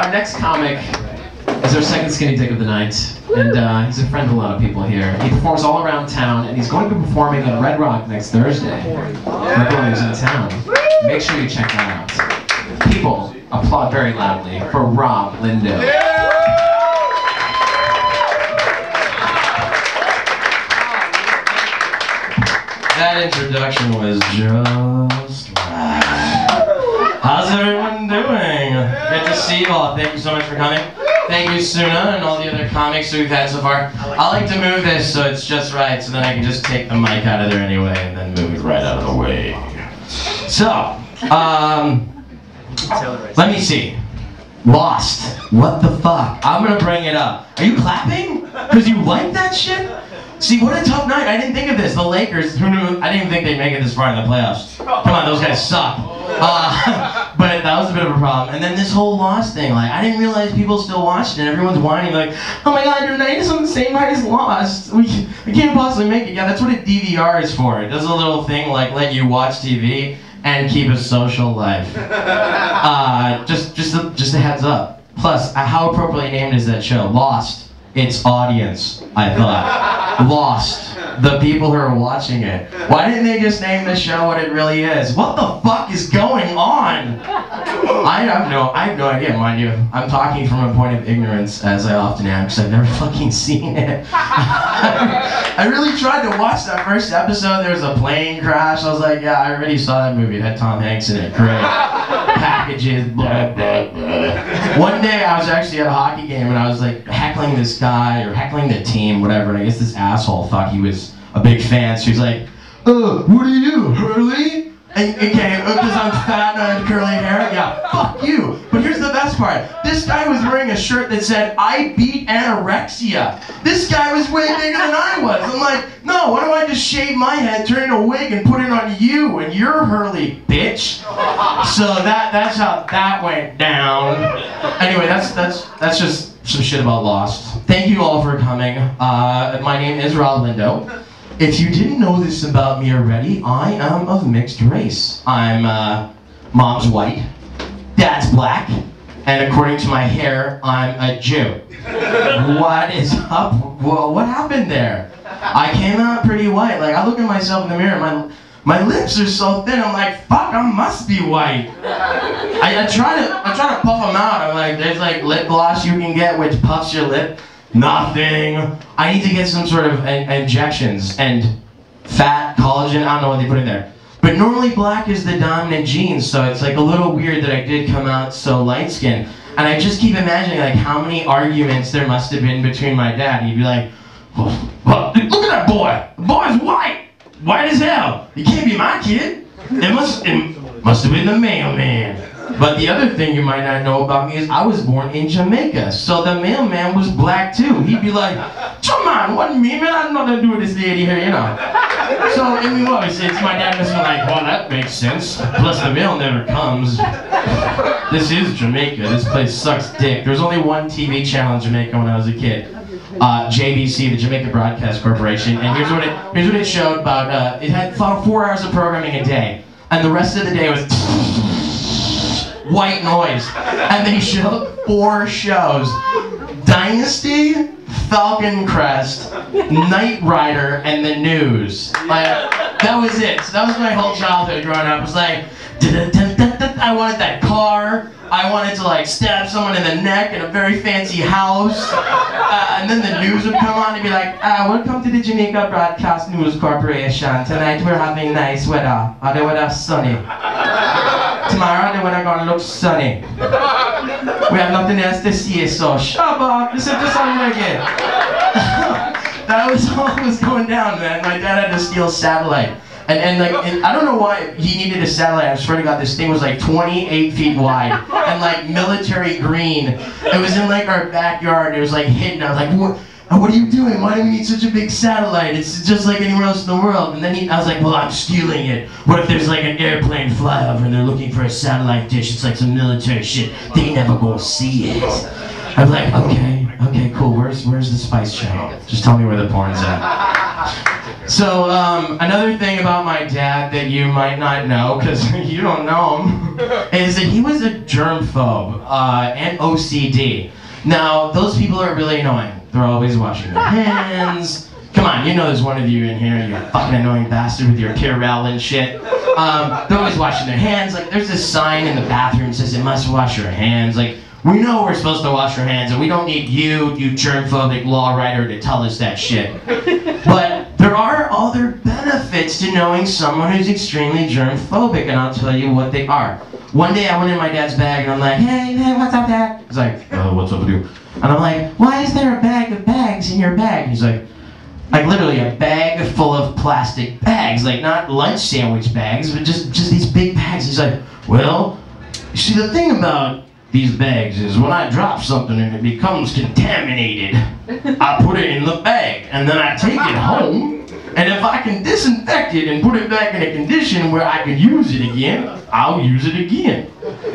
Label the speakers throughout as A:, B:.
A: Our next comic is our second skinny dick of the night, and uh, he's a friend of a lot of people here. He performs all around town, and he's going to be performing in Red Rock next Thursday. Who's in town, make sure you check that out. People applaud very loudly for Rob Lindo.
B: That introduction was just right. How's? You all. Thank you so much for coming. Thank you, Suna, and all the other comics we've had so far. I like to move this so it's just right, so then I can just take the mic out of there anyway and then move it right out of the way. So, um, let me see. Lost. What the fuck? I'm gonna bring it up. Are you clapping? Because you like that shit? See, what a tough night. I didn't think of this. The Lakers, who knew? I didn't even think they'd make it this far in the playoffs. Come on, those guys suck. Uh, but that was a bit of a problem. And then this whole Lost thing, like, I didn't realize people still watched it. And everyone's whining, like, oh my god, United is on the same night as Lost. We, we can't possibly make it. Yeah, that's what a DVR is for. It does a little thing like let you watch TV and keep a social life. Uh, just, just, a, just a heads up. Plus, uh, how appropriately named is that show? Lost. Its audience, I thought. Lost. The people who are watching it. Why didn't they just name the show what it really is? What the fuck is going on? I have no, I have no idea, mind you. I'm talking from a point of ignorance, as I often am, because I've never fucking seen it. I really tried to watch that first episode. There was a plane crash. I was like, yeah, I already saw that movie. It had Tom Hanks in it. Great. Packages, blah, blah, blah. One day I was actually at a hockey game and I was like heckling this guy or heckling the team, whatever. And I guess this asshole thought he was a big fan. So he's like, uh, what are you, Hurley? And, okay, because I'm fat and I have curly hair? Yeah, fuck you. But here's the best part. This guy was wearing a shirt that said, I beat anorexia. This guy was way bigger than I was. I'm like, no, why don't I just shave my head, turn a wig, and put it on you and you're Hurley, bitch. So that that's how that went down. Anyway, that's that's that's just some shit about Lost. Thank you all for coming. Uh, my name is Rob Lindo. If you didn't know this about me already, I am of mixed race. I'm uh, mom's white, dad's black, and according to my hair, I'm a Jew. what is up? Well, what happened there? I came out pretty white. Like I look at myself in the mirror, my my lips are so thin. I'm like, fuck, I must be white. I, I try to I try to puff them out. I'm like, there's like lip gloss you can get which puffs your lip. Nothing. I need to get some sort of in- injections and fat collagen. I don't know what they put in there. But normally black is the dominant gene, so it's like a little weird that I did come out so light skinned. And I just keep imagining like how many arguments there must have been between my dad. He'd be like, well, look at that boy. The boy's white. White as hell. He can't be my kid. It must it must have been the mailman. But the other thing you might not know about me is I was born in Jamaica, so the mailman was black too. He'd be like, "Come on, wasn't me, man. I had nothing to do with this lady here, you know." So I mean, what? It's, my dad be like, "Well, that makes sense." Plus, the mail never comes. This is Jamaica. This place sucks dick. There was only one TV channel in Jamaica when I was a kid. Uh, JBC, the Jamaica Broadcast Corporation, and here's what it here's what it showed about. Uh, it had four hours of programming a day, and the rest of the day was white noise. And they showed four shows Dynasty, Falcon Crest, Knight Rider, and the news. Like, that was it. So that was my whole childhood growing up. It was like. I wanted that car. I wanted to like stab someone in the neck in a very fancy house. Uh, and then the news would come on and be like, uh, welcome to the Jamaica Broadcast News Corporation. Tonight we're having nice weather. Uh, the weather's sunny. Tomorrow the weather gonna look sunny. We have nothing else to see, so shut up. Listen to some reggae. that was all was going down, man. My dad had to steal satellite. And, and like, and I don't know why he needed a satellite. I swear to God, this thing was like 28 feet wide and like military green. It was in like our backyard. It was like hidden. I was like, what? What are you doing? Why do we need such a big satellite? It's just like anywhere else in the world. And then he, I was like, well, I'm stealing it. What if there's like an airplane flyover and they're looking for a satellite dish? It's like some military shit. They never gonna see it. I'm like, okay, okay, cool. Where's where's the Spice Channel? Just tell me where the porn's at. So um, another thing about my dad that you might not know, because you don't know him, is that he was a germphobe uh, and OCD. Now those people are really annoying. They're always washing their hands. Come on, you know there's one of you in here, you fucking annoying bastard with your Purell and shit. Um, they're always washing their hands. Like there's this sign in the bathroom that says it must wash your hands. Like we know we're supposed to wash our hands, and we don't need you, you germphobic law writer, to tell us that shit. But there are other benefits to knowing someone who's extremely germphobic, and I'll tell you what they are. One day I went in my dad's bag and I'm like, hey, hey, what's up, dad? He's like, uh, what's up with you? And I'm like, why is there a bag of bags in your bag? He's like, like literally a bag full of plastic bags, like not lunch sandwich bags, but just just these big bags. He's like, well, you see the thing about these bags is when I drop something and it becomes contaminated, I put it in the bag and then I take it home. And if I can disinfect it and put it back in a condition where I can use it again, I'll use it again.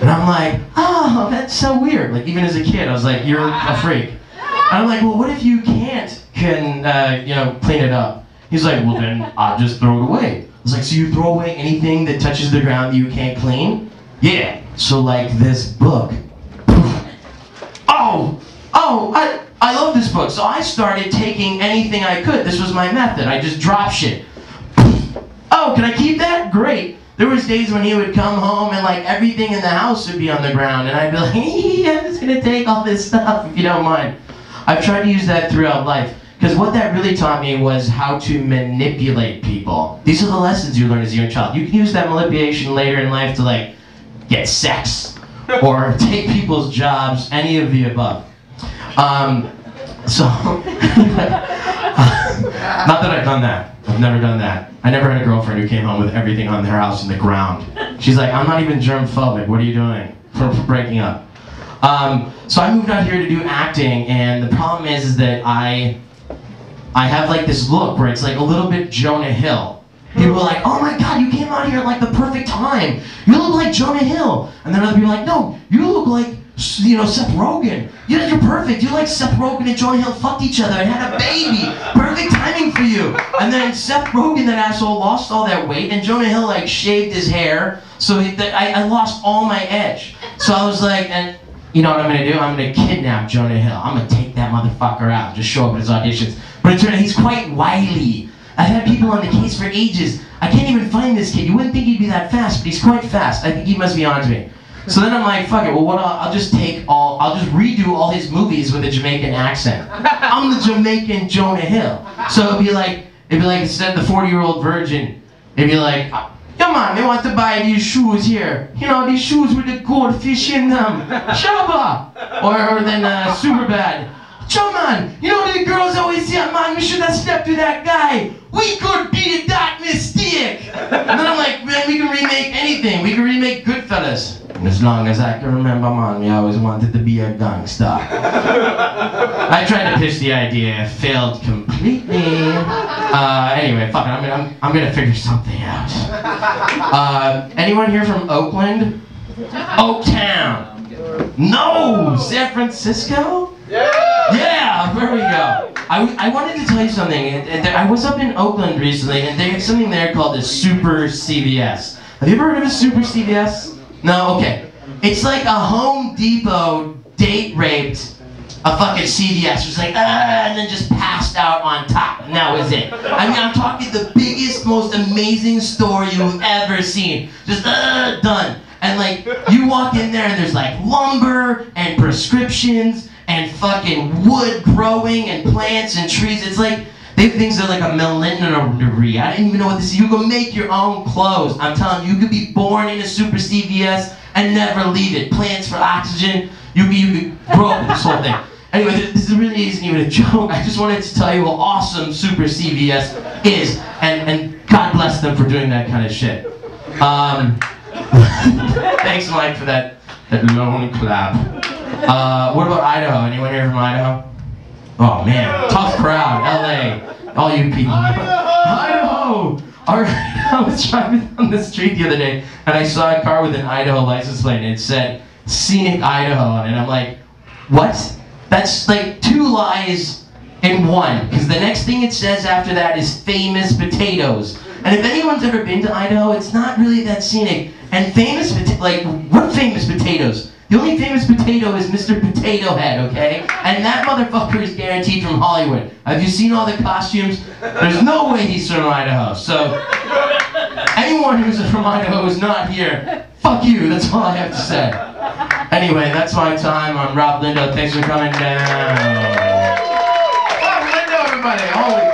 B: And I'm like, oh, that's so weird. Like even as a kid, I was like, you're a freak. And I'm like, well, what if you can't can uh, you know clean it up? He's like, well then I'll just throw it away. I was like, so you throw away anything that touches the ground that you can't clean? Yeah. So like this book. Oh, oh, I I love this book. So I started taking anything I could. This was my method. I just drop shit. Oh, can I keep that? Great. There was days when he would come home and like everything in the house would be on the ground, and I'd be like, I'm just gonna take all this stuff if you don't mind. I've tried to use that throughout life. Because what that really taught me was how to manipulate people. These are the lessons you learn as a young child. You can use that manipulation later in life to like get sex or take people's jobs, any of the above. Um, so, not that I've done that. I've never done that. I never had a girlfriend who came home with everything on their house in the ground. She's like, I'm not even germphobic. What are you doing for, for breaking up? Um, so I moved out here to do acting, and the problem is, is that I I have like this look where it's like a little bit Jonah Hill. People were like, oh my god, you came out here at like the perfect time. You look like Jonah Hill. And then other people were like, no, you look like, you know, Seth Rogen. You're, you're perfect. You're like Seth Rogen and Jonah Hill fucked each other and had a baby. Perfect timing for you. And then Seth Rogen, that asshole, lost all that weight, and Jonah Hill like shaved his hair. So he, I, I lost all my edge. So I was like, and you know what I'm gonna do? I'm gonna kidnap Jonah Hill. I'm gonna take that motherfucker out. Just show up at his auditions. But it turned out he's quite wily. I've had people on the case for ages. I can't even find this kid. You wouldn't think he'd be that fast, but he's quite fast. I think he must be onto me. So then I'm like, fuck it. Well, what? I'll, I'll just take all. I'll just redo all his movies with a Jamaican accent. I'm the Jamaican Jonah Hill. So it'd be like, it'd be like instead of the 40 year old virgin, it'd be like, yeah man, I want to buy these shoes here. You know, these shoes with the goldfish in them. Shabba! Or, or then uh, Superbad. Joe man, you know the girls always say, man, we should have slept with that guy. We could be that mistake. And then I'm like, man, we can remake anything. We can remake Goodfellas. As long as I can remember, man, we always wanted to be a gangster. I tried to pitch the idea, failed completely. Uh, anyway, fuck it, I'm, I'm, I'm gonna figure something out. Uh, anyone here from Oakland? Oaktown. No! San Francisco?
C: Yeah!
B: There we go. I, I wanted to tell you something. I was up in Oakland recently, and they have something there called the Super CVS. Have you ever heard of a Super CVS? No? Okay. It's like a Home Depot date raped a fucking CVS. Was like, ah, and then just passed out on top. And that was it. I mean, I'm talking the biggest, most amazing store you've ever seen. Just, uh, done. And like, you walk in there and there's like lumber and prescriptions and fucking wood growing and plants and trees. It's like, they that are like a millinery. I didn't even know what this is. You can make your own clothes. I'm telling you, you could be born in a super CVS and never leave it. Plants for oxygen. You could, grow this whole thing. Anyway, this really isn't even a joke. I just wanted to tell you how awesome Super CVS is, and, and God bless them for doing that kind of shit. Um, thanks, Mike, for that, that lone clap. Uh, what about Idaho? Anyone here from Idaho? Oh man, tough crowd, LA, all you people. Idaho! Our, I was driving down the street the other day and I saw a car with an Idaho license plate and it said Scenic Idaho on and I'm like, what? That's like two lies in one, because the next thing it says after that is famous potatoes. And if anyone's ever been to Idaho, it's not really that scenic. And famous, like, what famous potatoes? The only famous potato is Mr. Potato Head, okay? And that motherfucker is guaranteed from Hollywood. Have you seen all the costumes? There's no way he's from Idaho. So, anyone who's from Idaho who's not here, fuck you. That's all I have to say. Anyway, that's my time. I'm Rob Lindo. Thanks for coming down.
A: Wow, Lindo, everybody. Holy